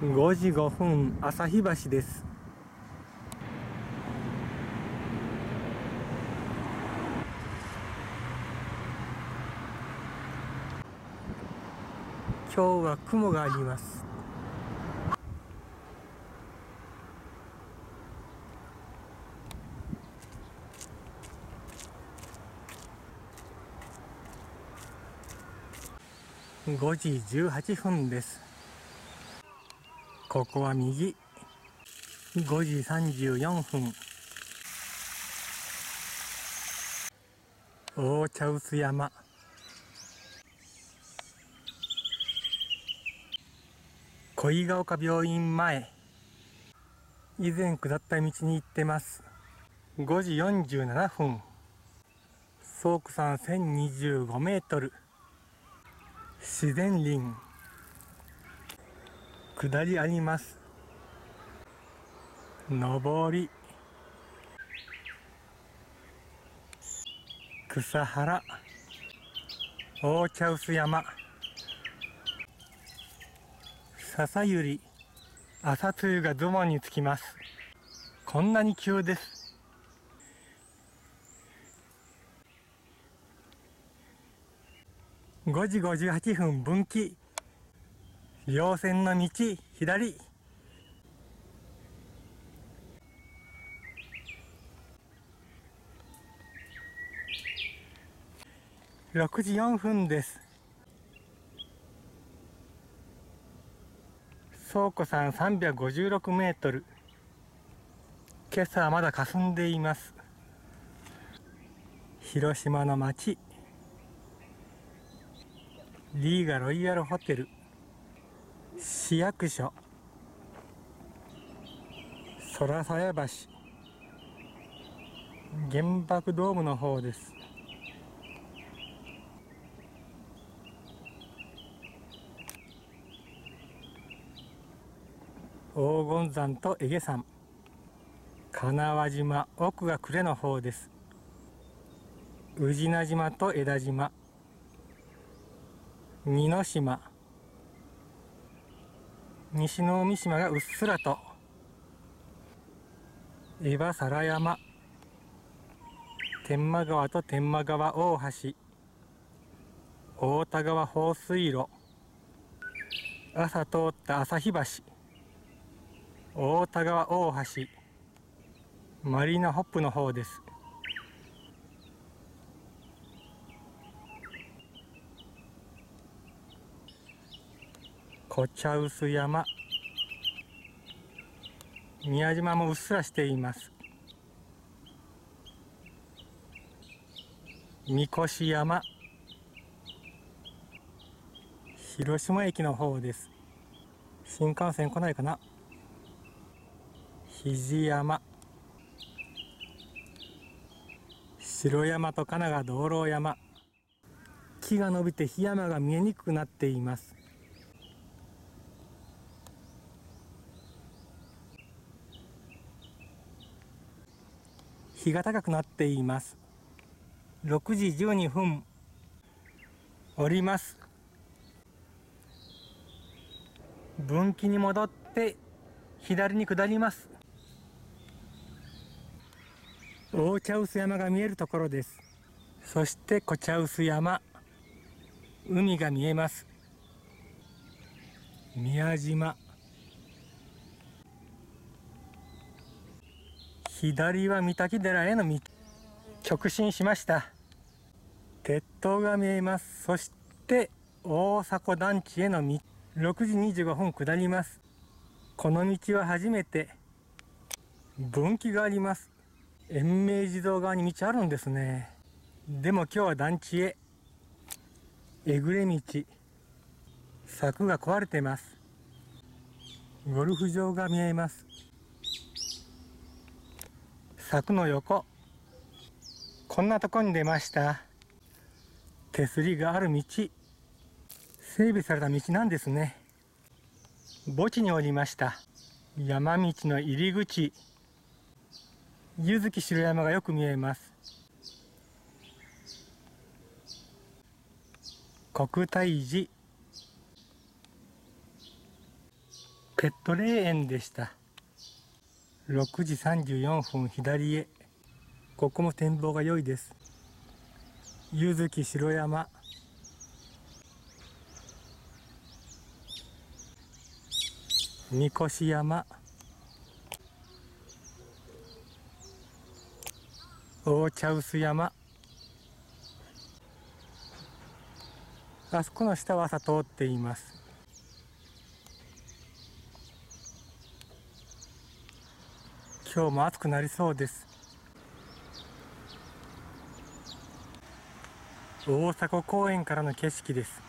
5時5分旭橋です。今日は雲があります。5時18分です。ここは右。5時34分。大茶臼山。恋ヶ丘病院前。以前下った道に行ってます。5時47分。倉庫山1025メートル。自然林。下りあります。上り。草原。大茶臼山。笹ゆり朝露がズボンにつきます。こんなに急です。5時58分分岐。稜線の道左。6時4分です。倉庫山356メートル。今朝はまだ霞んでいます。広島の町リーガロイヤルホテル。市役所。空鞘橋。原爆ドームの方です。黄金山とエゲ山。金輪島奥が呉の方です。宇品島と枝島。美濃島。西の海島がうっすらと。江場皿山。天満川と天満川大橋。大田川放水路。朝通った旭橋。大田川大橋。マリーナホップの方です。小茶臼山宮島もうっすらしています。三越山広島駅の方です。新幹線来ないかな。肘山。白山と神奈川道路山。木が伸びて檜山が見えにくくなっています。日が高くなっています。6時12分降ります。分岐に戻って左に下ります。大茶臼山が見えるところです。そして小茶臼山海が見えます。宮島。左は御嶽寺への道直進しました。鉄塔が見えます。そして大迫団地への道6時25分下ります。この道は初めて分岐があります。延命地蔵側に道あるんですね。でも今日は団地へえぐれ道柵が壊れてます。ゴルフ場が見えます。柵の横。こんなとこに出ました。手すりがある道。整備された道なんですね。墓地におりました。山道の入り口。柚木城山がよく見えます。国体寺。ペット霊園でした。6時34分左へ。ここも展望が良いです。柚木城山。三越山。大茶臼山。あそこの下は朝通っています。今日も暑くなりそうです。大迫公園からの景色です。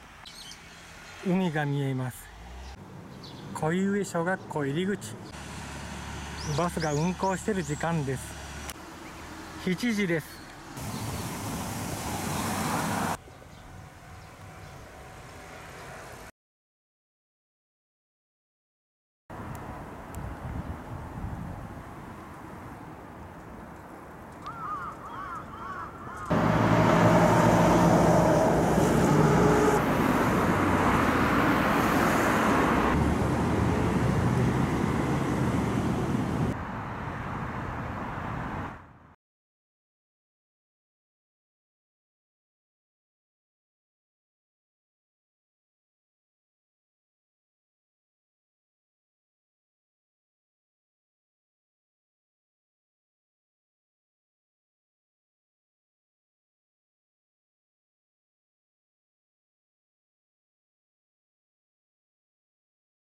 海が見えます。小上小学校入り口。バスが運行している時間です。7時です。